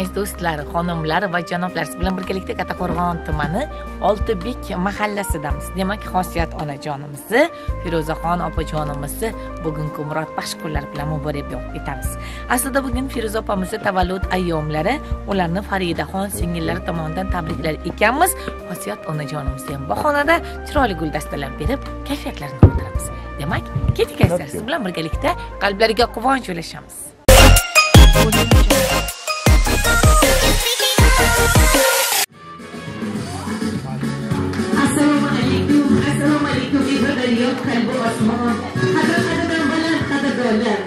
alaykum aziz do'stlar xonimlar va janoblar siz bilan birgalikda kattaqo'rg'on tumani oltibek mahallasidamiz demak xosiyat onajonimizni feruzaxon opajonimizni bugungi murodbaxsh kunlar bilan muborakbod etamiz aslida bugun feruza opamizni tavallud ayyomlari ularni faridaxon singillari tomonidan tabriklar ekanmiz. Xosiyat onajonimiz ham bahonada chiroyli guldastalar berib kayfiyatlarini ko'taramiz demak keting azizlar siz bilan birgalikda qalblarga quvonch ulashamiz assalomu alaykum assalomu alaykum ibrodaryo qalbi osmon qadr qadrdon baland qadrdonlar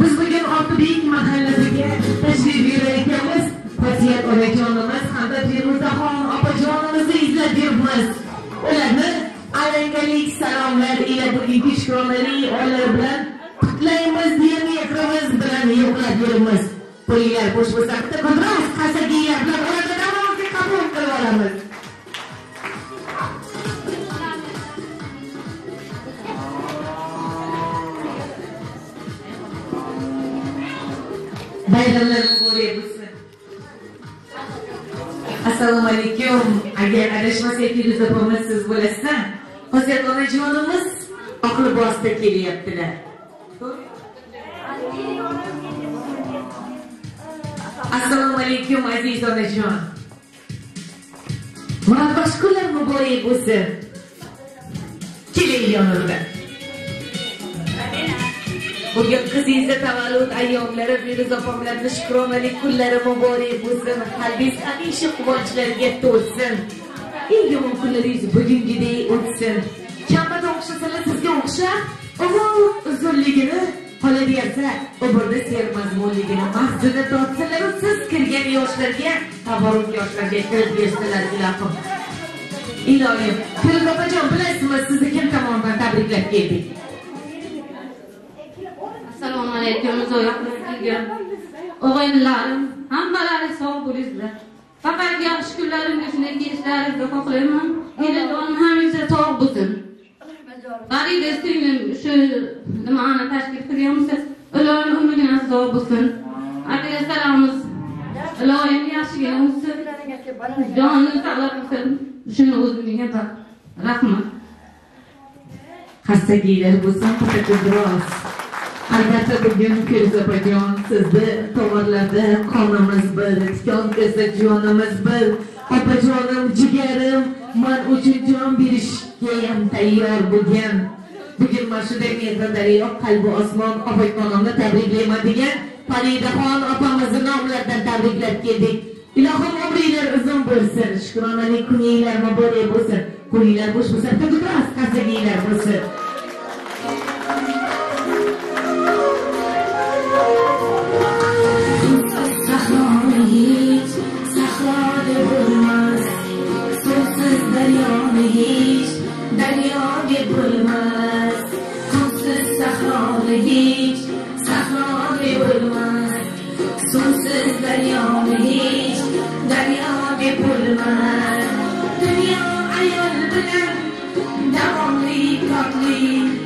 biz bugun oltibek mahallasiga tashrif buyurar ekanmiz fasiyat onajonimiz hamda feruzaxon opajonimizni izlab yuribmiz. Ularni alangalik salomlar ila bugungi shukronali oylari bilan qutlaymiz deya mehrimiz bilan yo'qlab yuribmiz. Pullar bo'sh bo'lsa bitta ko'proq qasagiya bilan ularni namozga qabul qilib olamiz bayramlar muborak bo'lsin assalomu alaykum. Agar adashmasak feruza opamiz siz bo'lasizlar hozir onajonimiz oq libosda kelyaptilar. Assalomu alaykum aziz onajon. Murodbaxsh kunlar muborak bo'lsin. Keling yonimda. Bugun qizingizni tavallud ayyomlari feruza opamlarni shukronalik kunlari muborak bo'lsin. Qalbingiz hamisha quvonchlarga to'lsin. Eng yomon kunlaringiz bugungidek o'tsin. Kamada o'xshasalar sizga o'xshab umr uzunligini qolaversa umrni sermazmunligini mahzuni tortsinlaru siz kirgan yoshlarga tabarruk yoshlarga kirib bersinlar ilohim ilohim opajon bilasizmi sizni kim tomonidan tabriklab keldik Assalomu alaykum zo'yoqlarga. O'g'aylarim, hammalari sog' bo'linglar. Faqat yaxshi kunlarimga shunday kelishlaringizni xohlayman. Yilidonim hamisha sog' bo'lsin. Farida singlim shu nimani tashkil qilyapsiz. Ularni umriga sog' bo'lsin. Akalalarimiz ilohim yaxshigina o'tsin. Jonini saqlab qilsin. Shuni o'zimga bak. Rahmat. xastagiylar bo'lsin faqat biroz albatta bugun feruza opajon sizni tovarlarda qonimiz bir tikon kirsa jonimiz bir. Opajonim jigarim man uchun jon berishga ham tayyor bo'lgan. Bugun mana shunday mehmondaryo qalbi osmon opajonimni tabriklayman degan faridaxon opamizni nomlaridan tabriklab keldik. Ilohim umringlar uzun bo'lsin. Shukronalik kuninglar muborak bo'lsin. Kuninglar bo'sh bo'lsa bitta biroz bo'lsin. Daryoni hech daryoga bo'lmas suvsiz sahroni hech sahroga bo'lmas. Suvsiz daryoni hech daryoga bo'lmas. Dunyo ayol bilan davomli totli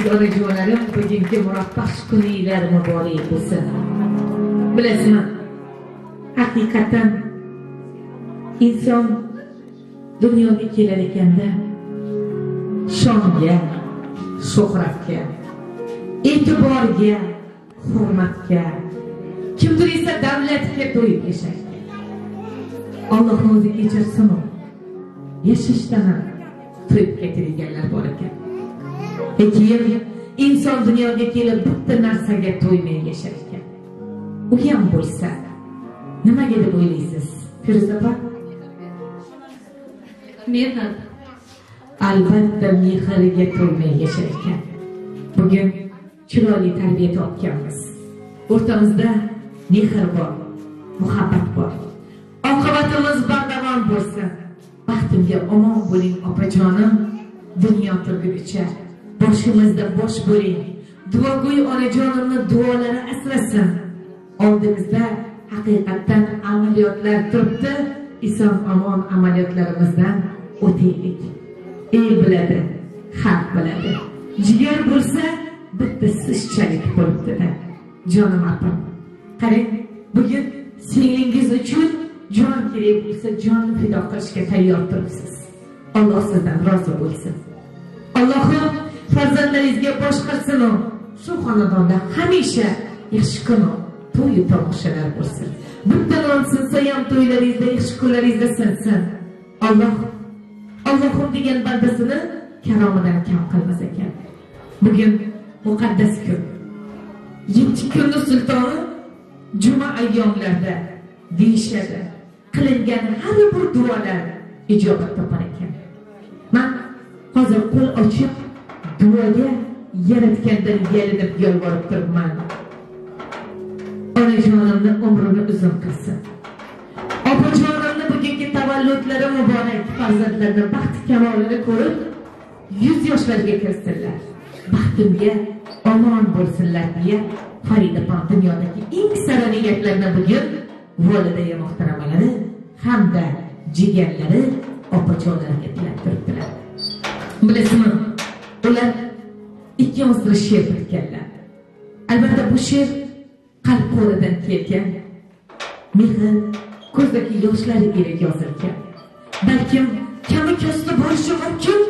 aziz onajonlarim bugungi murabbah kuninglar muborak bo'lsin bilasizmi haqiqatan inson dunyoga kelar ekanda shonga shuhratga e'tiborga hurmatga kimdir esa davlatga to'yib yashashga alloh o'zi kechirsin yashashdan ham to'yib ketadiganlar bor ekan keyin inson dunyoga kelib bitta narsaga to'ymay yashar ekan u ham bo'lsa nimaga deb o'ylaysiz? Feruza opa mehr albatta mehriga to'ymay yashar ekan bugun chiroyli tarbiya topganmiz o'rtamizda mehr bor muhabbat bor. Oqibatimiz bardavom bo'lsin. Baxtimga omon bo'ling opajonim. Dunyo turgunicha boshimizda bosh bo'ling. Duogo'y onajonimni duolari asrasin. Oldimizda haqiqatdan amaliyotlar turibdi. Eson omon amaliyotlarimizdan o'taylik. El biladi xalq biladi. Jigar bo'lsa bitta sizchalik bo'libdida. Jonim opam qarang bugun singlingiz uchun jon kerak bo'lsa jonni fido qilishga tayyor turibsiz. Alloh sizdan rozi bo'lsin. Allohim farzandlaringizga boshqarsinu shu xonadonda hamisha yaxshi kunu to'yu tomoshalar bo'lsin. Bitta non sinsa ham to'ylaringizda yaxshi kunlaringizda sinsin. Alloh allohim degan bandasini karomidan kam qilmas ekan. Bugun muqaddas kun. Yetti kunni sultoni juma ayyomlarda deyishadi. Qilingan har bir duolar ijobat topar ekan. Man hozir qo'l ochib duoga yaratgandan yalinib yolvorib turibman. Onajonimni umrini uzun qilsin. Opajonimni bugungi tavalludlari muborak farzandlarini baxti kamolini ko'rib yuz yoshlarga kirsinlar. Baxtimga omon bo'lsinlar deya farida opam dunyodagi eng sara niyatlarni bugun volidaya muhtaramalari hamda jigarlari opajonlarga tilab turibdilar. Bilasizmi? Ular ikkovsida she'r bitganlar albatta bu she'r qalb qo'lidan kelgan. Mehr ko'zdagi yoshlar ila yozilgan. Balkim kami kosti bo'lishi mumkin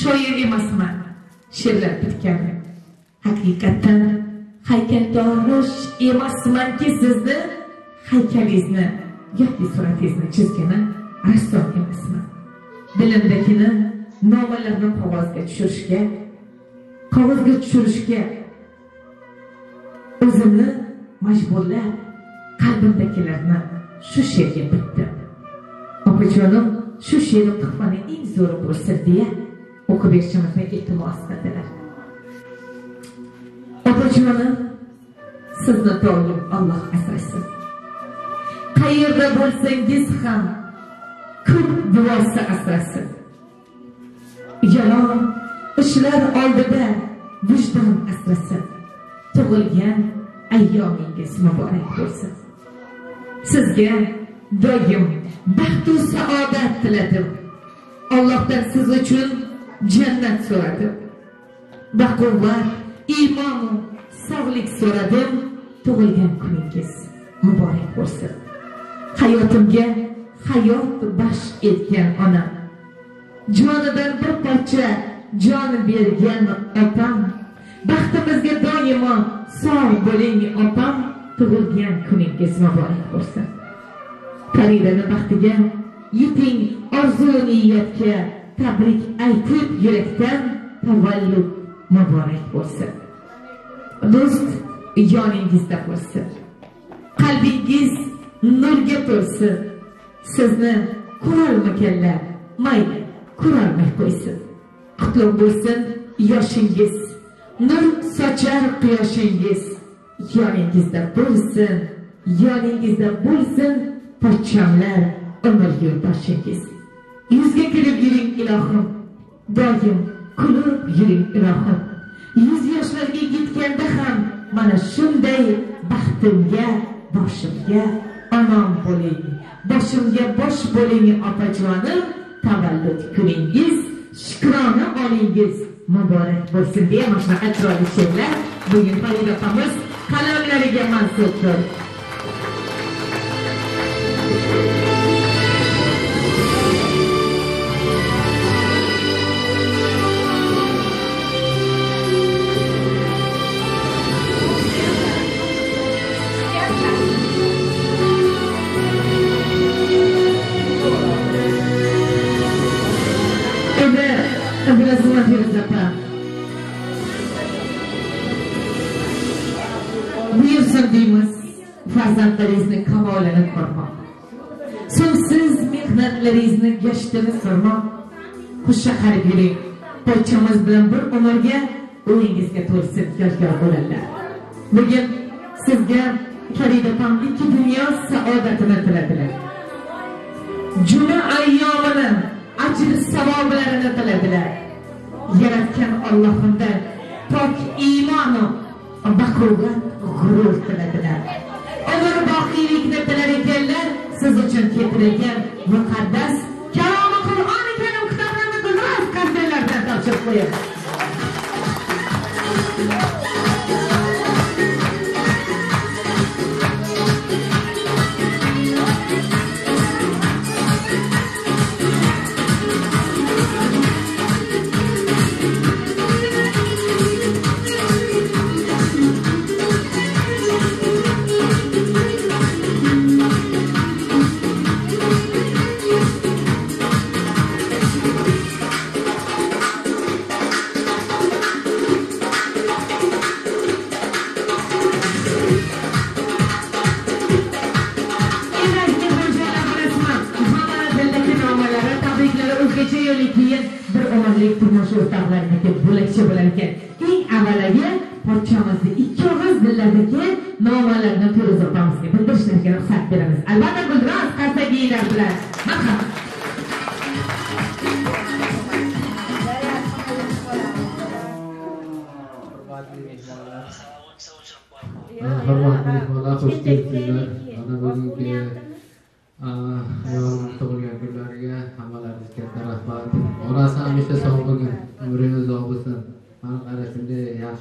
shoir emasman she'rlar bitgan haqiqatdan haykaltarosh emasmanki sizni haykalingizni yoki suratingizni chizgani rassom emasman. Dilimdagini nomalarni qog'ozga tushirishga qog'ozga tushirishga o'zimni majburlab qalbimdagilarni shu she'rga bitdim. Opajonim shu she'rim tuhfani eng zo'ri bo'lsin deya o'qib berishimizni iltimos qildilar. Opajonim sizni doim Alloh asrasin. Qayerda bo'lsangiz ham ko'p duosi asrasin. Jalol ishlar oldida vijdon asrasin. Tug'ilgan ayyomingiz muborak bo'lsin. Sizga doim baxtu saodat tiladim. Allohdan siz uchun jannat so'radim. Baquvvat iymonu sog'lik so'radim. Tug'ilgan kuningiz muborak bo'lsin. Hayotimga hayot baxsh etgan onam. Jonidan bir parcha jon bergan opam. Baxtimizga doimo sog' bo'ling opam tug'ilgan kuningiz muborak bo'lsin. Faridani baxtiga yeting orzu niyatga tabrik aytib yurakdan tavallud muborak bo'lsin. Do'st yoningizda bo'lsin. Qalbingiz nurga to'lsin. Sizni ko'rolmaganlar mayli. Ko'rolmay qo'ysin qutlug' bo'lsin yoshingiz. Nur sochar quyoshingiz yoningizda bo'lsin yoningizda bo'lsin pochchamlar umr yo'ldoshingiz yuzga kirib yuring ilohim. Doim kulib yuring ilohim. Yuz yoshlarga yetganda ham mana shunday baxtimga boshimga omon bo'ling. Boshimga bosh bo'ling opajonim. Tavallud kuningiz shukrona olingiz muborak bo'lsin deya mana shunaqa chiroyli she'rlar bugun farida opamiz qalamlariga mansubdir. Mehnatlaringizni sirmoq surmoq qarib yuring. Pochchamiz bilan bir umrga o'yingizga to'lsin yodgor bo'ladilar bugun sizga farida opam ikki dunyo saodatini tiladilar. Juma ayyomini ajr savoblarini tiladilar. Yaratgan Allohimdan pok iymonu baquvvat g'urur tiladilar. Umr boqiylikni tilar ekanlar siz uchun keltirilgan muqaddas Kelamı Kur'an-ı Kerim kitaplarını biraz kardeşlerden açıklayın.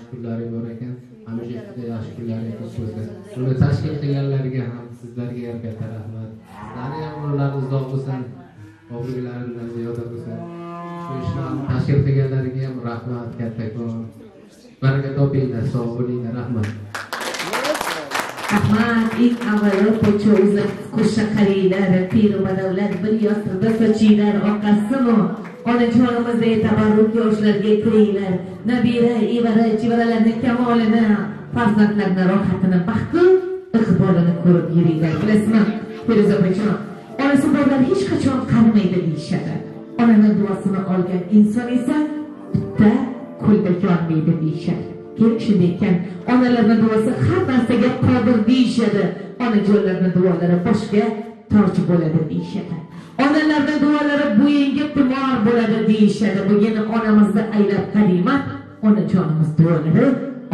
Yaxshi kunlaring bor ekan. Hamisha shunday yaxshi kunlaringiz bo'lsin buni tashkil qilganlarga ham sizlarga ham katta rahmat. Sizlarni ham umrlaringiz uzoq bo'lsin obro'laringlar ziyoda bo'lsin shu ishlarni tashkil qilganlariga ham rahmat kattakon baraka topinglar sog' bo'linglar rahmat. Rahmat eng avvalo po'cha o'zi qo'sha qariylar piru badavlat bir yostiqda sochinglar oqasimi onajonimizdek tabarruk yoshlarga kiringlar nabira evara chevaralarni kamolini farzandlarni rohatini baxti iqbolini ko'rib yuringlar bilasizmi feruza opajon onasi borlar hech qachon qarimaydi deyishadi. Onani duosini olgan inson esa bitta ko'lda yonmaydi deyishadi keyin shunday ekan onalarni duosi har narsaga qodir deyishadi onajonlarni duolari boshga toj bo'ladi deyishadi. Onalarni duolari bo'yinga tumor bo'ladi deyishadi. Bugun onamizni aylab qadimat onajonimiz duolari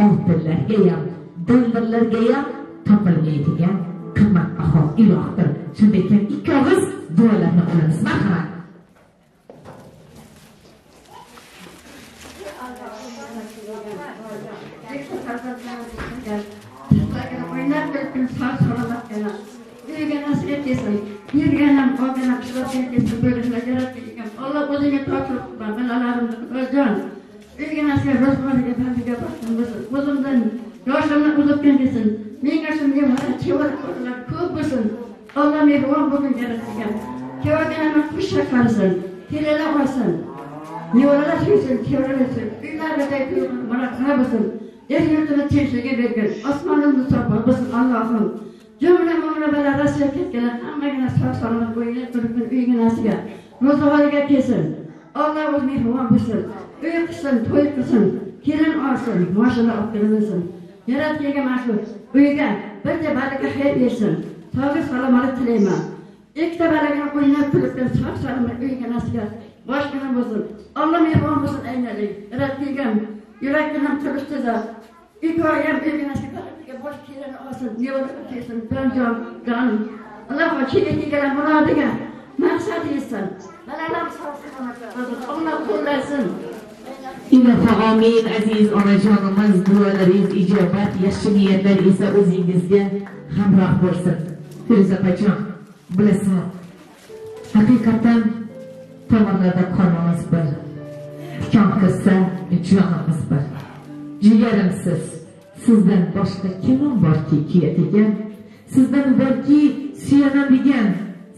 oltinlarga ham dindirlarga ham topilmaydigan qimmatbaho ilohdir. Shunday ekan ikki og'iz duolarni qilamiz marhamat. Xush qilsin teralar olsin nevaralar suysin tevaralar suysin uylarida maraqa bo'lsin yer yurtini tinchligi bergin osmonimizni sopol bo'lsin allohim jumla mo'minalar rossiya ketganlar hammagina sog' salomat o'ynab turibdi uyginasiga ro'zg'origa kelsin alloh o'z mehribon bo'lsin uy qilsin to'y qilsin kelin olsin moshina olib kelsin yaratganga mashhur uyiga bitta baraka xayr bersin sog'lik salomatlik tilayman ikkita balaga qo'ygan turibdi sog' salomat uyga uyginasiga boshgina bo'lsin alloh mehmon bo'lsin aynalik yaratgangam yurakdan turishdi ikoyam uyginasiga bosh kelin olsin nevara kelsin bilan jon jon alloh chiga kelgan murodiga maqsad yetsin balalar sog' salomat bo'lsin alloh qo'llasin ilohi omin aziz onajonimiz duolaringiz ijobat yaxshi niyatlar esa o'zingizga hamroh bo'lsin feruza opajon bilasizmi? Haqiqatdan tomirlarda qonimiz bir. Tikon qilsa jonimiz bir. Jigarimsiz. Sizdan boshqa kimim borki kuyadigan sizdan borki suyanadigan.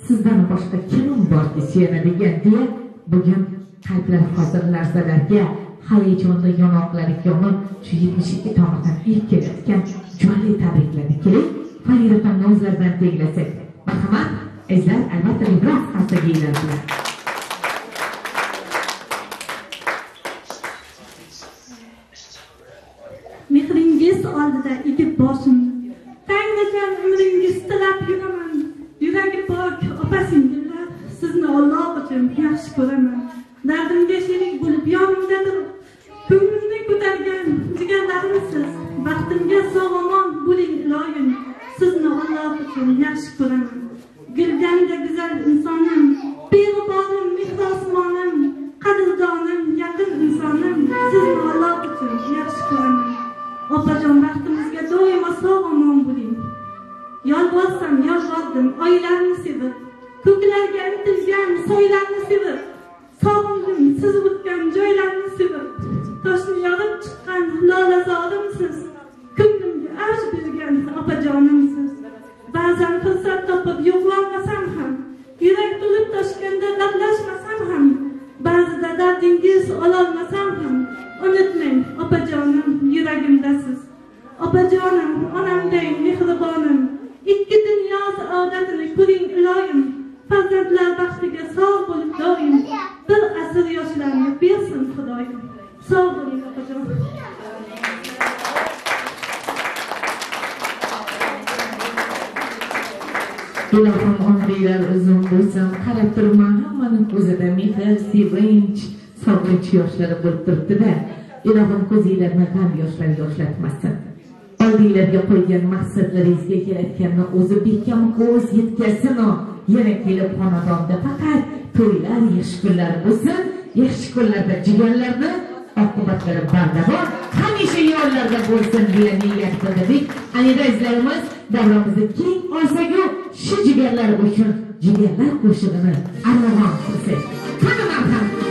Sizdan boshqa kimim borki suyanadigan deya bugun qalblar hozir larzalarga hayajonda yonoqlari yonib shu yetmish ikki tomirdan ilk kelayotgan jonli tabriklarni keling farida opamni o'zlaridan tenglasak. Marhamat azizlar albatta biroz xastaga bilan mehringiz bersin xudoyim sog' bo'ling opajon ilohim umringlar uzun bo'lsin qarab turibman hammaning ko'zida mehr sevinch sog'inch yoshlari bo'lib turibdida ilohim ko'zinglarni g'am yoshlar yoshlatmasin oldinglarga qo'ygan maqsadlaringizga kelayotganni o'zi bekam ko'z yetkazsinu yana kelib xonadonda faqat to'ylar yaxshi kunlar bo'lsin yaxshi kunlarda jigarlarni oqibatlari bardavom hamisha yonlarda bo'lsin deya niyat bildirdik anida izlarimiz davramizni keng olsaku shu jigarlar uchun jigarlar qo'shig'ini armag'on qilsak. Qani marhamat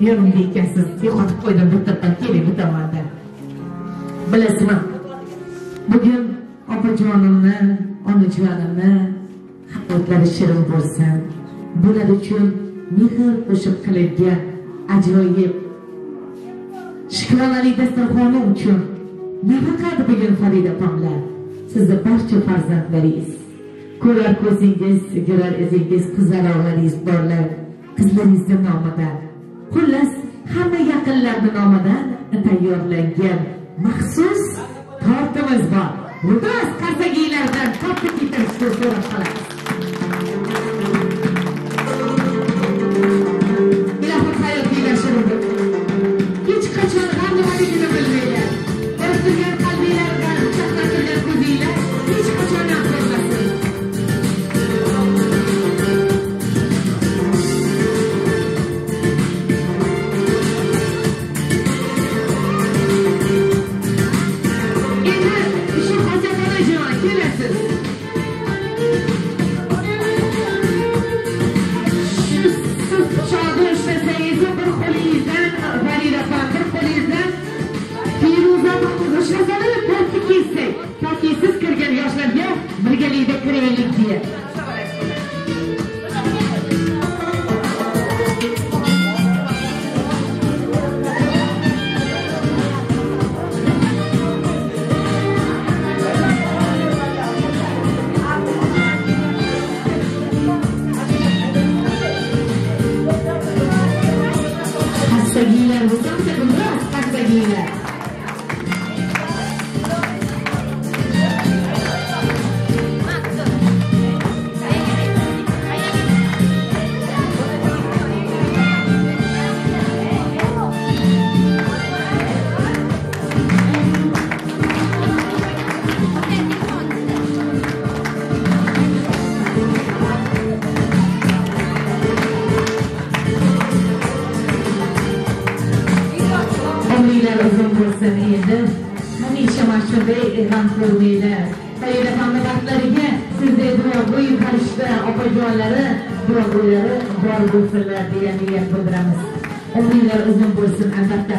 siz yonimda ekansiz yo'qotib qo'ydim bu tomondan keling bu tomondan bilasizmi bugun opajonimni onajonimni hayotlari shirin bo'lsin bular uchun mehr qo'shib qilingan ajoyib shukronali dasturxoni uchun nima qiladi bugun farida opamlar sizni barcha farzandlaringiz ko'rar ko'zingiz yurar izingiz qizaloqlaringiz borlar qizlaringizni nomidan xullas hamma yaqinlarni nomidan tayyorlangan maxsus tortimiz bor. Ro'dost qarsagiylardan tortib ketirishni so'rab qolamiz. билет. Bo'lsinlar deya niyat bildiramiz umringlar uzun bo'lsin albatta.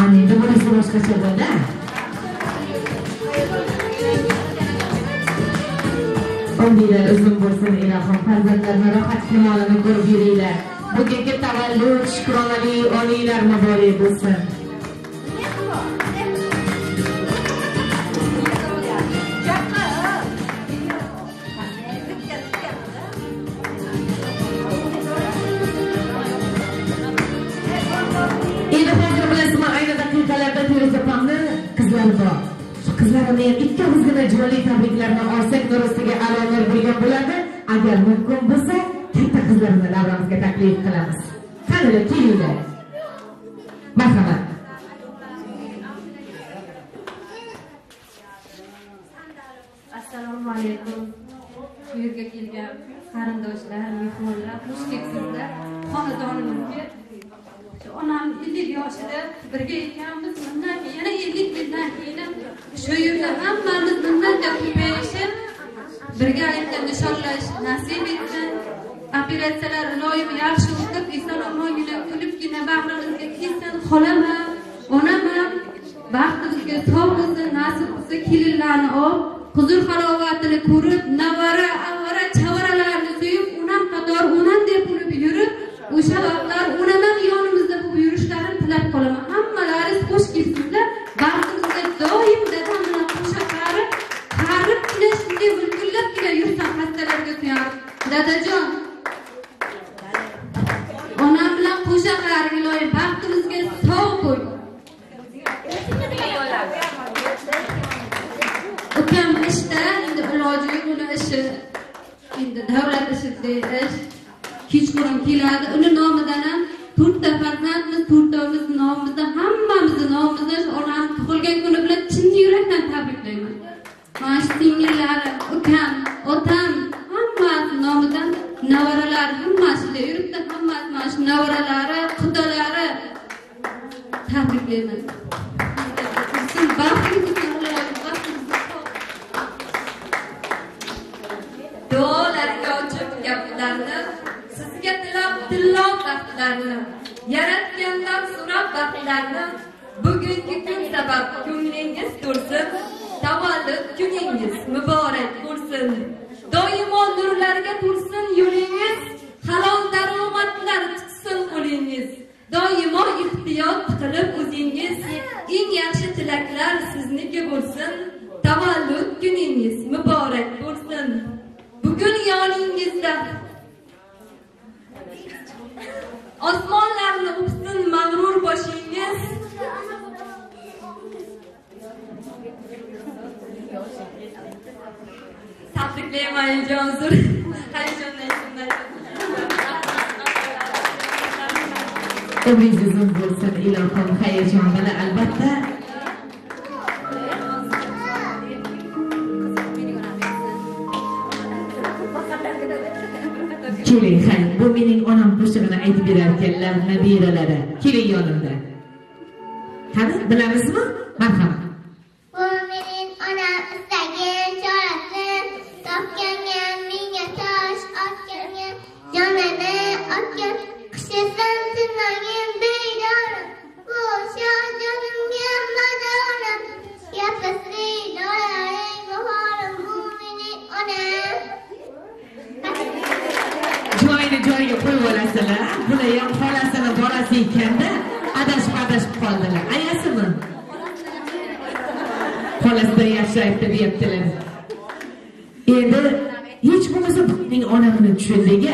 Ana endi bunisi boshqacha bo'ldi umringlar uzun bo'lsin ilohim. Farzandlarni rohat himolini ko'rib yuringlar. Bugungi tavallud shukronali onanglar muborak bo'lsin. Bo'ldi qizlarimni ham ikkovizgina chiroyli tabriklarni olsak norasiga aloqador bo'lgan bo'ladi. Agar mumkin bo'lsa katta qizlarimni davramizga taklif qilamiz. Qanilar kelinglar? Marhamat. Assalomu alaykum. Bu yerga kelgan qarindoshlar mehmonlar xush kelibsizlar. Xonadonimizga onam ellik yoshida birga ekanmiz bundan keyin yana ellik yildan keyin shu yerda hammamiz bundanda ko'payishib birgalikda nishonlash nasib etdi operatsiyalar loyim yaxshi o'tib eson omongina kulibgina bag'rimizga kelsin. Xolam ham onam ham baxtimizga sog' bo'lsin nasib bo'lsa kelinlarni olib huzur halovatini ko'rib navara duolarga ochib gaplarni sizga tilab tilloq baxtlarni yaratgandan so'rab baxtlarni bugungi kun sabab ko'nglingiz to'lsin tavallud kuningiz muborak bo'lsin. Doimo nurlarga to'lsin yo'lingiz halol daromadlar chiqsin qo'lingiz. Doimo ehtiyot qilib o'zingiz eng yaxshi tilaklar sizniki bo'lsin. Tavallud kuningiz muborak bo'lsin. Bugun yoningizda. Osmonlarni o'psin mag'rur boshingiz. Tabriklayman jonzur. Hayajondan umringiz uzun bo'lsin ilohim hayajon. Bilan albatta keling bu mening onam qo'shig'ini aytib berarkanlar nabiralari keling yonimda. Qani bilamizmi? Marhamat. Bu mening onam istagan chorasi topganga menga tosh otganga jonini otgan qishisan tinogim joyiga qo'yib olasizlar buni ham xolasini bolasi ekanda adashib adashib qoldilar. Ayasimi xolasidan yaxshi aytdi deyaptilar. Endi hech bo'lmasa butning onamni tushundik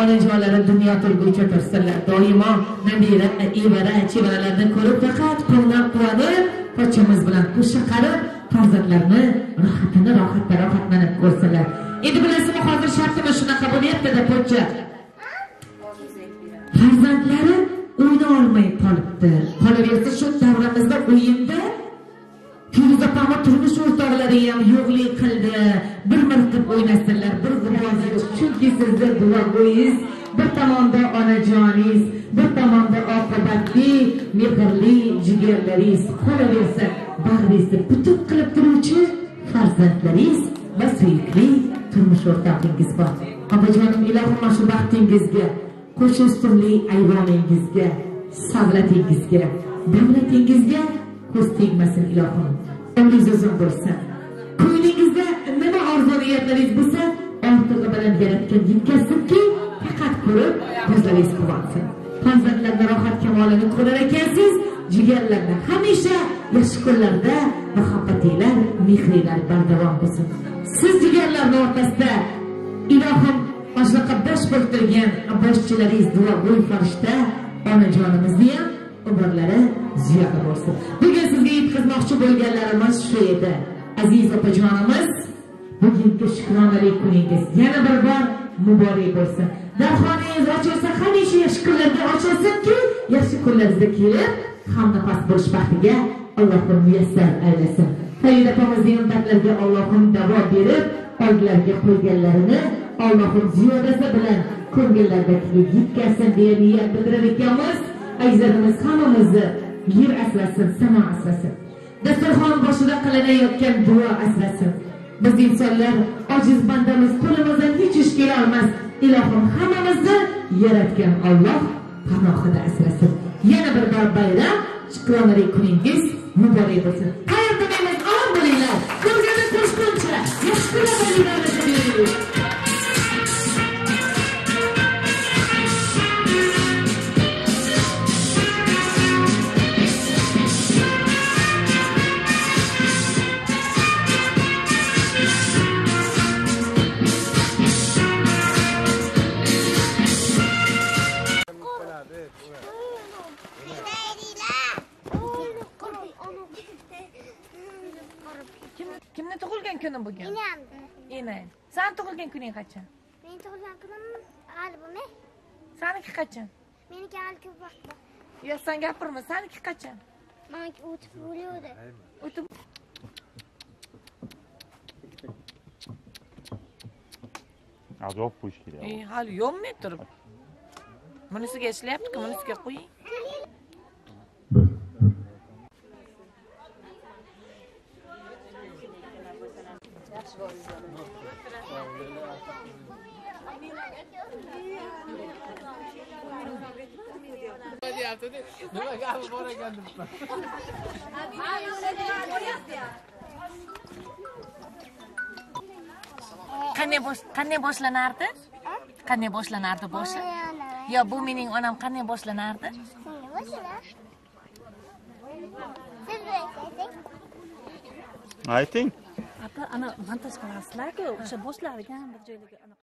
onajonlari dunyo turguncha tursinlar doimo nabira evara chevaralarni ko'rib faqat quvnab quvonib pochchamiz bilan qo'shiq qarib farzandlarni rohatini rohatda rohatlanib ko'rsinlar. Endi bilasizmi hozir shartimiz shunaqa bo'lyaptida pochcha. Farzandlari o'yna olmay qolibdi qolaversa shu davramizda o'yinda Firuza opamni turmush o'rtoqlari ham yo'qlik qildi. Bir qilib o'ynasinlar, bir g'umoz yo'q. Chunki sizni duogo'yiz bir tomonda onajoningiz, bir tomonda oqibatli, mehrli jigarlaringiz qolaversa, bag'risi butun qilib turuvchi farzandlaringiz va suyukli turmush o'rtog'ingiz bor. Opajonim ilohim mana shu baxtingizga, qo'shin ustunli ayvoningizga, savlatingizga, davlatingizga ko'z tegmasin ilohim. Umringiz uzun bo'lsin. Ko'nglingizda nima orzu niyatlaringiz bo'lsa ortig'i bilan yaratgan yetkazsinki faqat ko'rib ko'zlaringiz quvonsin. Farzandlarni rohat kamolini ko'rar ekansiz jigarlarda hamisha yaxshi kunlarda muhabbatinglar mehringlar bardavom bo'lsin. Siz jigarlarni o'rtasida ilohim shunaqa bosh bo'lib turgan boshchilaringiz duogo'y farishta onajonimizni ham umrlari ziyoda bo'lsin bugun sizga yetkazmoqchi bo'lganlarimiz shu edi aziz opajonimiz bugungi shukronalik kuningiz yana bir bor muborak bo'lsin darxoningiz ochilsa hamisha yaxshi kunlarga ochilsinki yaxshi kunlaringizda kelib hamnafas bo'lish baxtiga allohim muyassar aylasin farida opamizni ham dardlariga allohim davo berib oldilariga qo'yganlarini allohim ziyodasi bilan ko'ngillardagi yetkazsin deya niyat bildirar ekanmiz ajdodimiz hammamizni yer asrasin samo asrasin. Dasturxon boshida qilinayotgan duo asrasin. Biz insonlar ojiz bandamiz qo'limizdan hech ish kelolmas ilohim hammamizni yaratgan olloh panohida asrasin. Yana bir bor bayram shukronalik kuningiz muborak bo'lsin. Qayerda demaymiz omon bo'linglar. Ko'rgani qo'shguncha yaxshi kunlar kimni tug'ilgan kuni bugun Enamdi. enang san tug'ilgan kuning qachon? Meni tug'ilgan kunim hali bo'lmay. saniki qachon? Meniki hali ko'p vaqt bor. yo san gapirma. Saniki qachon? Meniki o'tib bo'lyapti. o'tib azob qo'yish kerak. E, hali yonmay turib. Bunisiga ishlayaptiku bunisiga qo'ying nima gapi bor ekan debman qanday bosh qanday boshlanardi qanday boshlanardi boshi yo bu mening onam qanday boshlanardi ayting. Ayting ana montaj qilasizlarku o'sha boshlariga bir joylarga